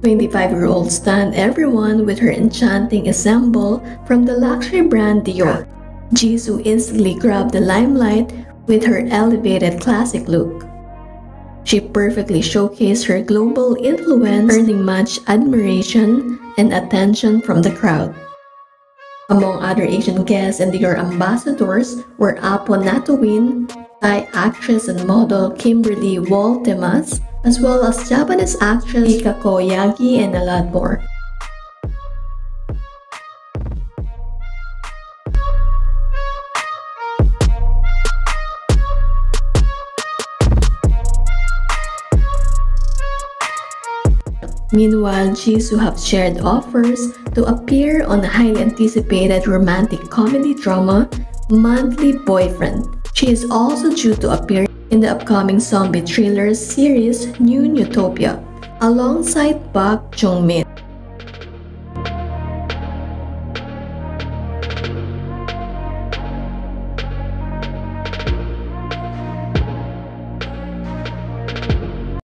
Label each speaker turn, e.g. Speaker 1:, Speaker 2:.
Speaker 1: 25-year-old stunned everyone with her enchanting ensemble from the luxury brand Dior. Jisoo instantly grabbed the limelight with her elevated classic look. She perfectly showcased her global influence, earning much admiration and attention from the crowd. Among other Asian guests and Dior ambassadors were Apo Nattawin, Thai actress and model Kimberly Woltemas, as well as Japanese actress Rikako Yagi and a lot more. Meanwhile, Jisoo have shared offers to appear on the highly anticipated romantic comedy drama Monthly Boyfriend. She is also due to appear in the upcoming zombie thriller series Newtopia alongside Park Jung-min.